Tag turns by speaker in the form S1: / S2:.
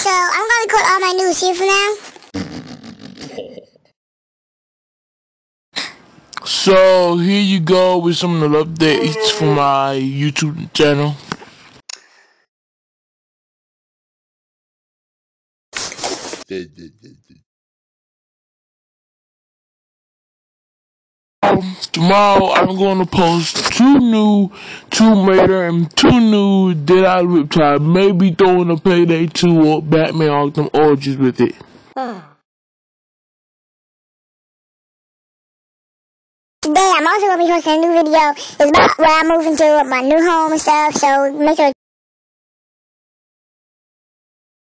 S1: so I'm gonna record all my news here for now.
S2: So here you go with some of the updates for my YouTube channel. Tomorrow I'm going to post two new Tomb Raider and two new Dead Island Riptide. Maybe throwing a Payday 2 or Batman Arkham Origins with it.
S1: Today I'm also gonna be posting a new video. It's about where I'm moving to, my new home and stuff. So make sure.